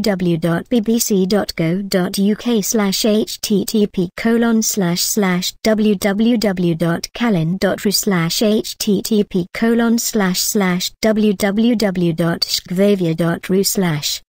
www.bbc.co.uk slash http colon slash slash www.calin.ru slash http colon slash slash www.shkvavia.ru slash